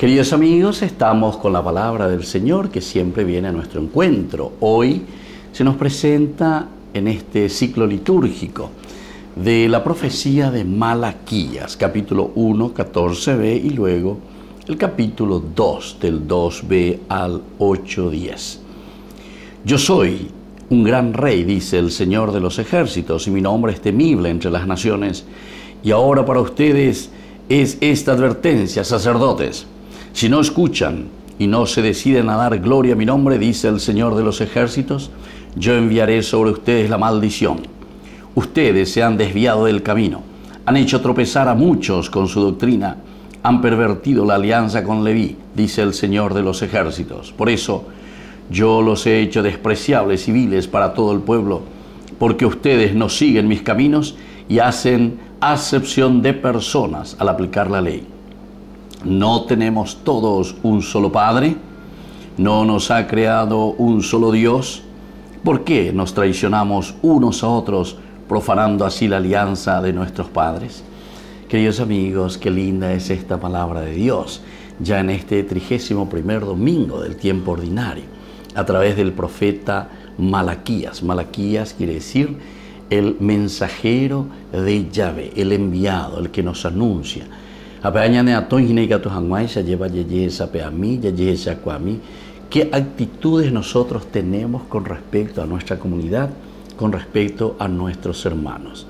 Queridos amigos, estamos con la palabra del Señor que siempre viene a nuestro encuentro. Hoy se nos presenta en este ciclo litúrgico de la profecía de Malaquías, capítulo 1, 14b y luego el capítulo 2, del 2b al 8, 10. Yo soy un gran rey, dice el Señor de los ejércitos, y mi nombre es temible entre las naciones. Y ahora para ustedes es esta advertencia, sacerdotes. Si no escuchan y no se deciden a dar gloria a mi nombre, dice el Señor de los ejércitos, yo enviaré sobre ustedes la maldición. Ustedes se han desviado del camino, han hecho tropezar a muchos con su doctrina, han pervertido la alianza con Leví, dice el Señor de los ejércitos. Por eso yo los he hecho despreciables y viles para todo el pueblo, porque ustedes no siguen mis caminos y hacen acepción de personas al aplicar la ley. ¿No tenemos todos un solo Padre? ¿No nos ha creado un solo Dios? ¿Por qué nos traicionamos unos a otros, profanando así la alianza de nuestros padres? Queridos amigos, qué linda es esta palabra de Dios, ya en este trigésimo primer domingo del tiempo ordinario, a través del profeta Malaquías. Malaquías quiere decir el mensajero de Yahvé, el enviado, el que nos anuncia ¿Qué actitudes nosotros tenemos con respecto a nuestra comunidad, con respecto a nuestros hermanos?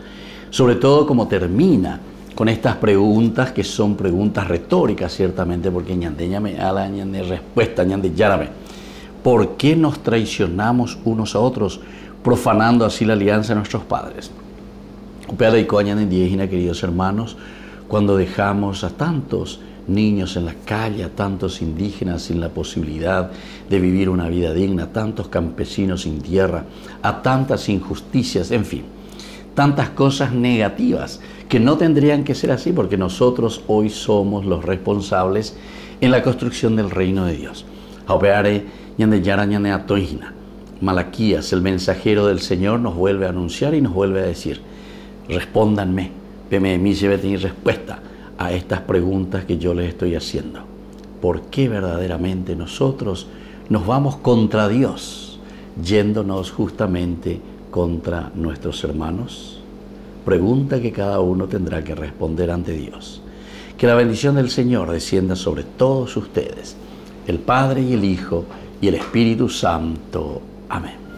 Sobre todo como termina con estas preguntas que son preguntas retóricas ciertamente, porque ñandeñame ala ñande respuesta ñande yárame. ¿Por qué nos traicionamos unos a otros, profanando así la alianza de nuestros padres? Upea y queridos hermanos, cuando dejamos a tantos niños en la calle, a tantos indígenas sin la posibilidad de vivir una vida digna, a tantos campesinos sin tierra, a tantas injusticias, en fin, tantas cosas negativas que no tendrían que ser así porque nosotros hoy somos los responsables en la construcción del reino de Dios. Malaquías, el mensajero del Señor, nos vuelve a anunciar y nos vuelve a decir, respóndanme PMMI debe tener respuesta a estas preguntas que yo les estoy haciendo. ¿Por qué verdaderamente nosotros nos vamos contra Dios, yéndonos justamente contra nuestros hermanos? Pregunta que cada uno tendrá que responder ante Dios. Que la bendición del Señor descienda sobre todos ustedes, el Padre y el Hijo y el Espíritu Santo. Amén.